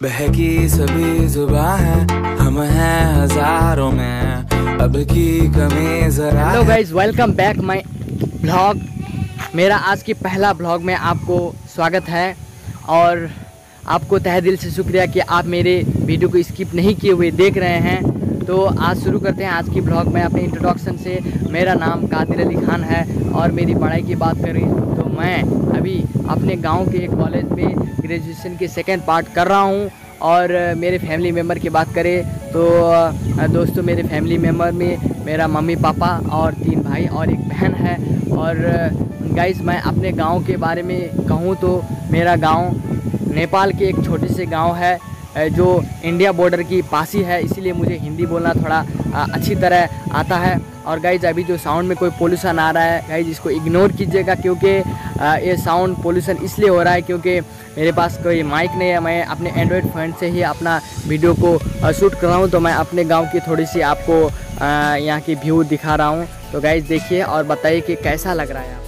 बहकी सभी जुबा है हम हैं हज़ारों में। अब की कमी जरा hello guys welcome back my blog मेरा आज की पहला ब्लॉग में आपको स्वागत है और आपको तहे दिल से शुक्रिया कि आप मेरे वीडियो को स्किप नहीं किए हुए देख रहे हैं। तो आज शुरू करते हैं आज की ब्लॉग में अपने इंट्रोडक्शन से, मेरा नाम कादिर अली खान है और मेरी पढ़ाई की बात करें तो मैं अभी अपने गाँव के एक कॉलेज में ग्रेजुएशन के सेकेंड पार्ट कर रहा हूँ और मेरे फैमिली मेंबर की बात करें तो दोस्तों, मेरे फैमिली मेंबर में मेरा मम्मी, पापा और तीन भाई और एक बहन है और गाइस मैं अपने गाँव के बारे में कहूँ तो मेरा गाँव नेपाल के एक छोटे से गाँव है। जो इंडिया बॉर्डर की पासी है, इसीलिए मुझे हिंदी बोलना थोड़ा अच्छी तरह आता है। और गाइज़ अभी जो साउंड में कोई पोल्यूशन आ रहा है गाइज़ इसको इग्नोर कीजिएगा, क्योंकि ये साउंड पोल्यूशन इसलिए हो रहा है क्योंकि मेरे पास कोई माइक नहीं है। मैं अपने एंड्रॉयड फ़ोन से ही अपना वीडियो को शूट कर रहा हूँ तो मैं अपने गाँव की थोड़ी सी आपको यहाँ की व्यू दिखा रहा हूँ। तो गाइज़ देखिए और बताइए कि कैसा लग रहा है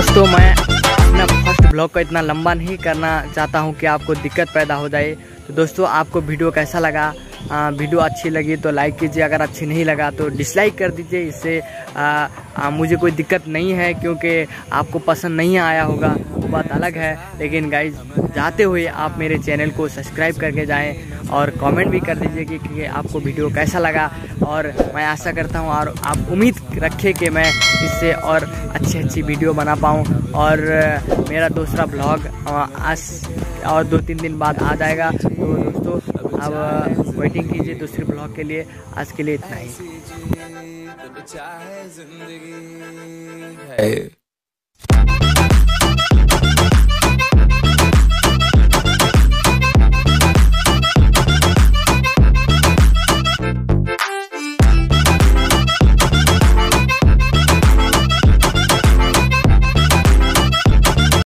दोस्तों मैं अपना फ़र्स्ट ब्लॉग को इतना लंबा नहीं करना चाहता हूँ कि आपको दिक्कत पैदा हो जाए। तो दोस्तों आपको वीडियो कैसा लगा? आ, वीडियो अच्छी लगी तो लाइक कीजिए अगर अच्छी नहीं लगा तो डिसलाइक कर दीजिए। इससे आ, आ, मुझे कोई दिक्कत नहीं है क्योंकि आपको पसंद नहीं आया होगा। बात अलग है लेकिन गाइज़ जाते हुए आप मेरे चैनल को सब्सक्राइब करके जाएँ और कमेंट भी कर दीजिए कि, कि आपको वीडियो कैसा लगा। और मैं आशा करता हूँ और आप उम्मीद रखें कि मैं इससे और अच्छी अच्छी वीडियो बना पाऊँ। और मेरा दूसरा ब्लॉग आज और दो तीन दिन बाद आ जाएगा। तो दोस्तों अब वेटिंग कीजिए दूसरे ब्लॉग के लिए। आज के लिए इतना ही।